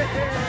Yeah.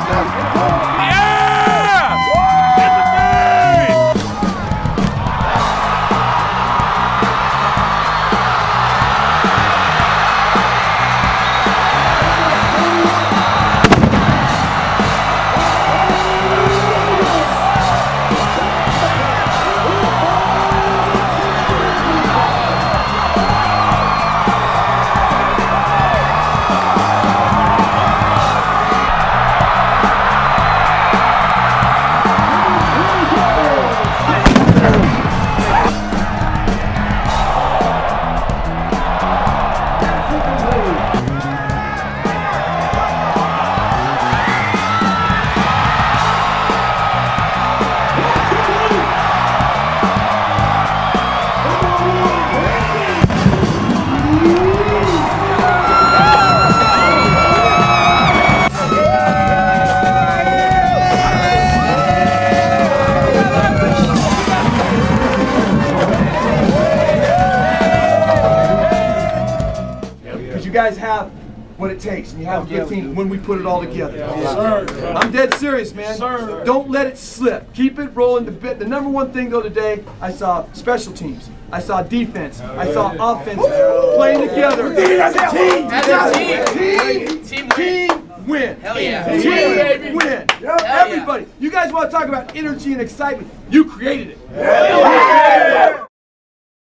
Because you guys have what it takes, and you have oh, a good team when we put it all together. I'm dead serious, man. Don't let it slip. Keep it rolling. The bit. The number one thing though today, I saw special teams. I saw defense. I saw offense playing together. As a team. As a Team, Team team win. Hell yeah. Team win. Everybody. You guys want to talk about energy and excitement? You created it.